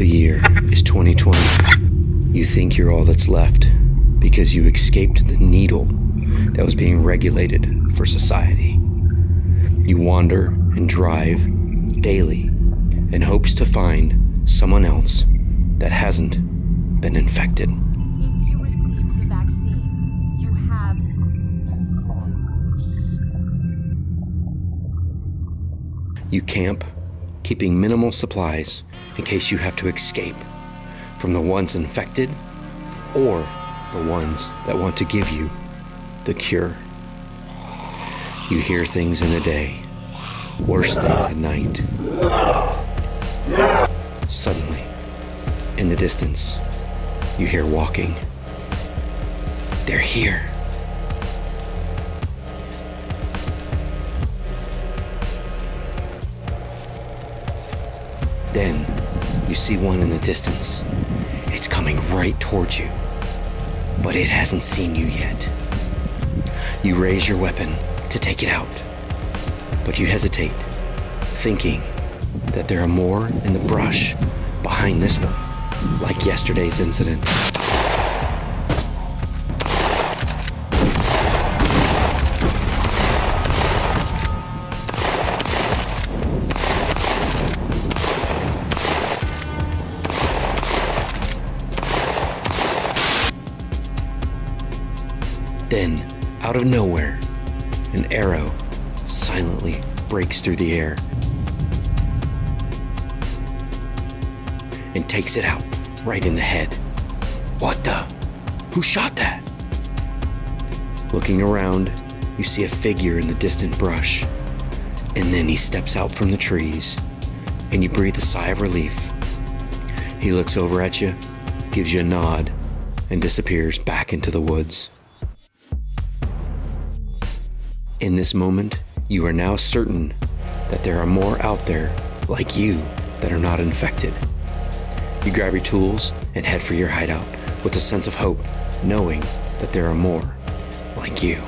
The year is 2020. You think you're all that's left because you escaped the needle that was being regulated for society. You wander and drive daily in hopes to find someone else that hasn't been infected. If you received the vaccine, you have You camp, keeping minimal supplies in case you have to escape from the ones infected or the ones that want to give you the cure. You hear things in the day, worse things at night. Suddenly, in the distance, you hear walking. They're here. Then you see one in the distance. It's coming right towards you, but it hasn't seen you yet. You raise your weapon to take it out, but you hesitate, thinking that there are more in the brush behind this one, like yesterday's incident. Then, out of nowhere, an arrow silently breaks through the air and takes it out right in the head. What the? Who shot that? Looking around, you see a figure in the distant brush, and then he steps out from the trees, and you breathe a sigh of relief. He looks over at you, gives you a nod, and disappears back into the woods. In this moment, you are now certain that there are more out there like you that are not infected. You grab your tools and head for your hideout with a sense of hope, knowing that there are more like you.